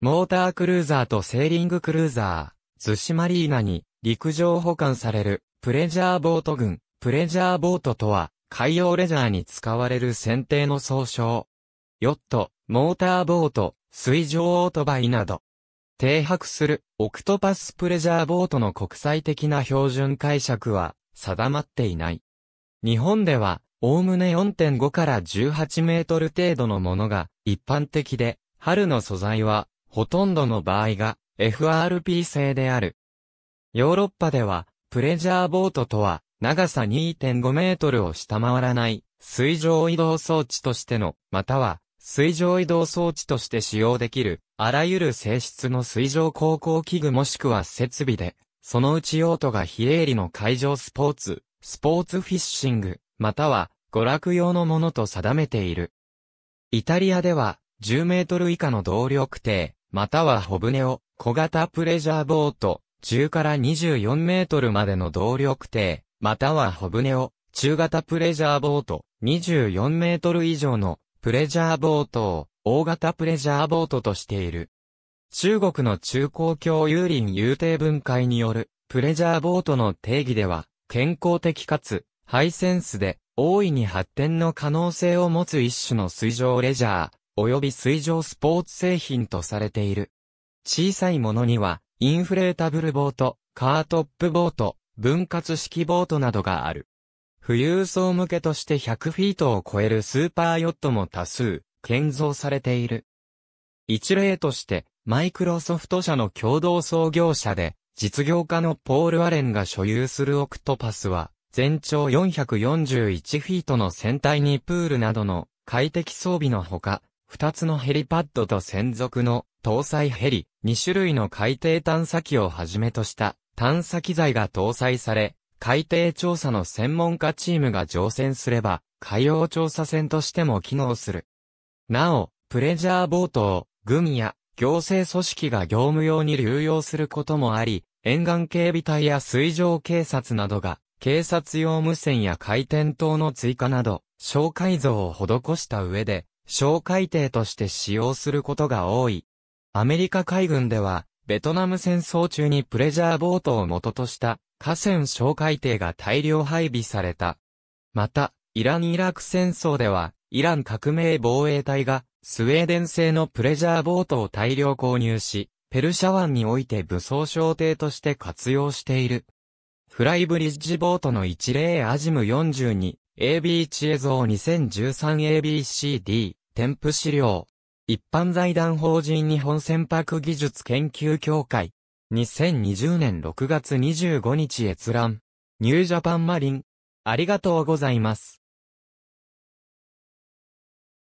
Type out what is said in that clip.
モータークルーザーとセーリングクルーザー、逗子マリーナに陸上保管されるプレジャーボート群、プレジャーボートとは海洋レジャーに使われる船艇の総称。ヨット、モーターボート、水上オートバイなど。停泊するオクトパスプレジャーボートの国際的な標準解釈は定まっていない。日本では、おおむね4.5から18メートル程度のものが一般的で、春の素材はほとんどの場合が FRP 製である。ヨーロッパでは、プレジャーボートとは、長さ2.5メートルを下回らない水上移動装置としての、または水上移動装置として使用できる、あらゆる性質の水上航行器具もしくは設備で、そのうち用途が非営利の海上スポーツ、スポーツフィッシング、または娯楽用のものと定めている。イタリアでは、10メートル以下の動力艇、またはホブネを、小型プレジャーボート、10から24メートルまでの動力艇、またはホブネを、中型プレジャーボート、24メートル以上のプレジャーボートを大型プレジャーボートとしている。中国の中高教有林有定分解によるプレジャーボートの定義では健康的かつハイセンスで大いに発展の可能性を持つ一種の水上レジャー。及び水上スポーツ製品とされている。小さいものにはインフレータブルボート、カートップボート、分割式ボートなどがある。富裕層向けとして100フィートを超えるスーパーヨットも多数、建造されている。一例として、マイクロソフト社の共同創業者で、実業家のポール・アレンが所有するオクトパスは、全長441フィートの船体にプールなどの快適装備のほか、2つのヘリパッドと専属の搭載ヘリ、2種類の海底探査機をはじめとした探査機材が搭載され、海底調査の専門家チームが乗船すれば、海洋調査船としても機能する。なお、プレジャーボートを、軍や行政組織が業務用に流用することもあり、沿岸警備隊や水上警察などが、警察用無線や回転灯の追加など、小改造を施した上で、小海艇として使用することが多い。アメリカ海軍では、ベトナム戦争中にプレジャーボートを元とした河川小海艇が大量配備された。また、イラン・イラク戦争では、イラン革命防衛隊が、スウェーデン製のプレジャーボートを大量購入し、ペルシャ湾において武装小艇として活用している。フライブリッジボートの一例アジム42、AB 地映像 2013ABCD、添付資料。一般財団法人日本船舶技術研究協会。2020年6月25日閲覧。ニュージャパンマリン。ありがとうございます。